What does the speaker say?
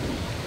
いい。